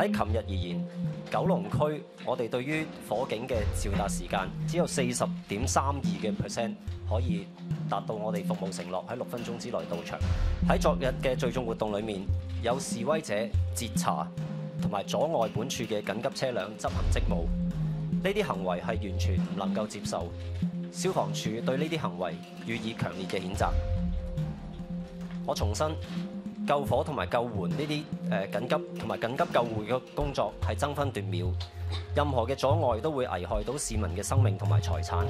喺琴日而言，九龍區我哋對於火警嘅召達時間只有四十點三二嘅 percent 可以達到我哋服務承諾喺六分鐘之內到場。喺昨日嘅聚眾活動裏面，有示威者截查同埋阻礙本處嘅緊急車輛執行職務，呢啲行為係完全唔能夠接受。消防處對呢啲行為予以強烈嘅譴責。我重申，救火同埋救援呢啲誒緊急同埋緊急救護嘅工作係爭分奪秒，任何嘅阻礙都會危害到市民嘅生命同埋財產。